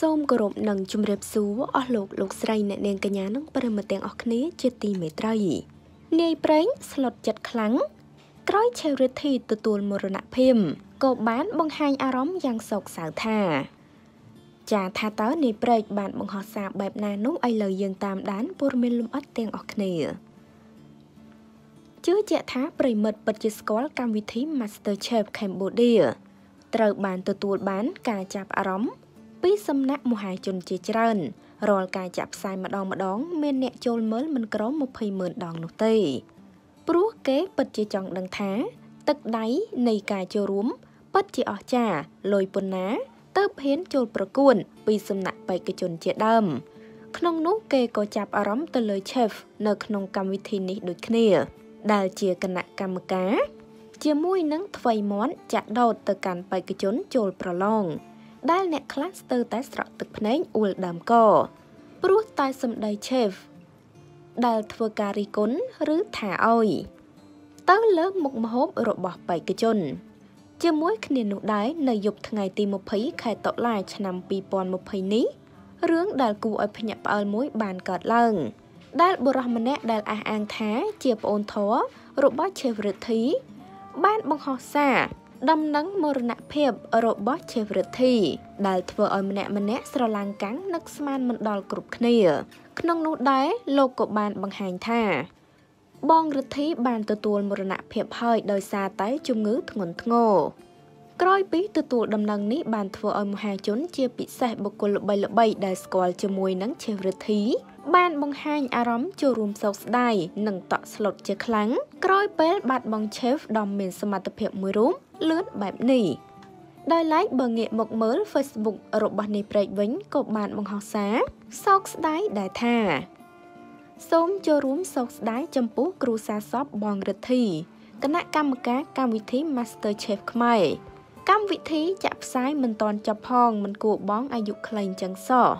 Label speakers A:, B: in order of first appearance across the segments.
A: សូមគោរពនិងជម្រាបសួរអស់លោកលោកស្រីអ្នកនាងកញ្ញានិងប្រិមត្តទាំងអស់គ្នាជាទីមេត្រីនាយប្រេងស្លុតចិត្តខ្លាំងក្រោយឆេរិទ្ធីទទួលមរណភាពក៏បានបង្ហាញអារម្មណ៍យ៉ាងសោកសៅថា ចាថាតើនាយប្រេងបានបង្ហោះសារបែបណានោះឥឡូវយើងតាមដានព័ត៌មានលម្អិតទាំងអស់គ្នាជឿជាក់ថាប្រិមិត្តពិតជាស្គាល់កម្មវិធី Master Chef Cambodia ត្រូវបានទទួលបានការចាប់អារម្មណ៍ ពីសំណាក់មហាជនជាច្រើនរាល់ការចាក់ផ្សាយម្ដងម្ដង មានអ្នកចូលមើលមិនក្រោម20ម៉ឺនដងនោះទេព្រោះគេពិតជាចង់ដឹងថា ទឹកដៃនៃការចូលរួមពិតជាអស្ចារ្យលុយប៉ុណ្ណាទៅហ៊ានចូលប្រកួតពីសំណាក់បេក្ខជនជាដើមក្នុងនោះគេក៏ចាប់អារម្មណ៍ទៅលើ chef នៅក្នុងកម្មវិធីនេះដូចគ្នា ដែលជាគណៈកម្មការ ជាមួយនឹងថ្វីមាត់ចាក់ដោតទៅកាន់បេក្ខជនចូលប្រឡង ដែលអ្នកខ្លះស្ទើរតែស្រក់ទឹកភ្នែកអួលដើមកព្រោះតែសម្ដី chef ដែលធ្វើការរីគុណឬថាអោយទៅលើមុខម្ហូបរបស់បេក្ខជន ជាមួយគ្នានោះដែរនៅយប់ថ្ងៃទី20ខែតុលាឆ្នាំ2020នេះរឿងដែលគួរឲ្យភ្ញាក់ផ្អើលមួយបានកើតឡើង ដែលបុរសម្នាក់ដែលអះអាងថាជាប្អូនធររបស់ Chef Rithi បានបង្ហោះសារ ដំណឹងមរណភាពរបស់ឆេវរិទ្ធីដែលធ្វើឲ្យម្នាក់ម្នាក់ស្រឡាំងកាំងនឹកស្មានមិនដល់គ្រប់គ្នា ក្នុងនោះដែរលោកក៏បានបង្ហាញថា បងរិទ្ធីបានទទួលមរណភាពហើយដោយសារតែជំងឺធ្ងន់ធ្ងរក្រោយពីទទួលដំណឹងនេះបានធ្វើឲ្យមហាជនជាពិសេសបុគ្គលល្បីៗដែលស្គាល់ជាមួយនឹងឆេវរិទ្ធី បានបង្ហាញអារម្មណ៍ចូលរួមសោកស្ដាយនិងតក់ស្លុតជាខ្លាំងក្រោយពេលបាត់បង់ Chef ដ៏មានសមត្ថភាពមួយរូបលឿនបែបនេះដោយឡែកបើងាកមកមើល Facebook របស់នេះព្រែកវិញក៏បានបង្ហោះសារសោកស្ដាយដែរថាសូមចូលរួមសោកស្ដាយចំពោះគ្រូសាសពបងរិទ្ធីគណៈកម្មការកម្មវិធី Master Chef ខ្មែរកម្មវិធីចាក់ផ្សាយមិនតាន់ចប់ផងមិនគួរបងអាយុខ្លីចឹងសោះ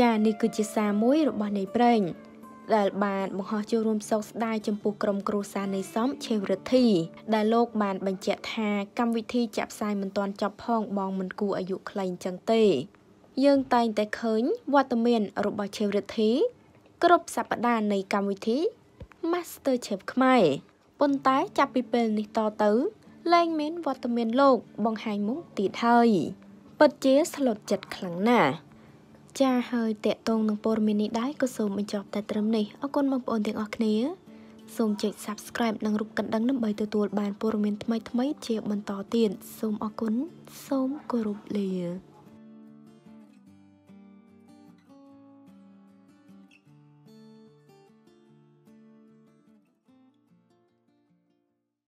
A: ចានេះគឺជាសារមួយរបស់នៃប្រេងដែលបានបង្ហោះចូលរួមសោកស្ដាយចំពោះក្រុមគ្រួសារនៃសំឆេវរិទ្ធីដែលលោកបានបញ្ជាក់ថាកម្មវិធីចាក់ផ្សាយមិនទាន់ចប់ផងបងមិនគួរអាយុខ្លីចឹងទេ យើងតែងតែឃើញវត្តមានរបស់ឆេវរិទ្ធីគ្រប់សប្តាហ៍នៃកម្មវិធី Master Chef ខ្មែរប៉ុន្តែចាប់ពីពេលនេះតទៅលែងមានវត្តមានលោកបង្ហាញមុខទៀតហើយពិតជាស្លុតចិត្តខ្លាំងណាស់ ចាហើយតកតងនឹងព័ត៌មាននេះដែរក៏សូមបញ្ចប់តែត្រឹមនេះអរគុណបងប្អូនទាំងអស់គ្នាសូមចុច Subscribe និងរូបកណ្ដឹងដើម្បីទទួលបានព័ត៌មានថ្មីៗជាបន្តទៀតសូមអរគុណសូមគោរពលា